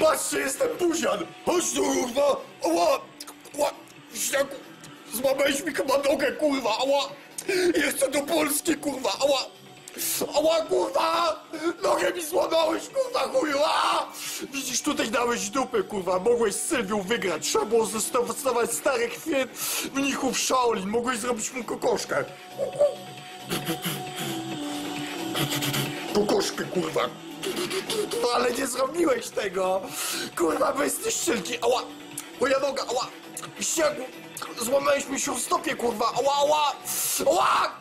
Patrzcie, jestem buzian! Chodź tu, kurwa! Ała! Ała! Śniaku! Złamałeś mi chyba nogę, kurwa! Ała! Chcę do Polski, kurwa! Ała! Ała, kurwa! Nogę mi złamałeś, kurwa, chuju! Widzisz, tutaj dałeś dupę, kurwa! Mogłeś z Sylwią wygrać! Trzeba było zostawać starych chwiet mnichów Shaolin! Mogłeś zrobić mu kokoszkę! Kokoszkę, kurwa! Ale nie zrobiłeś tego! Kurwa, bo jesteś szczelki! Ała! Moja noga! Ała! Ścięgu! Złamałeś mi się w stopie, kurwa! Ała, ała! Ała!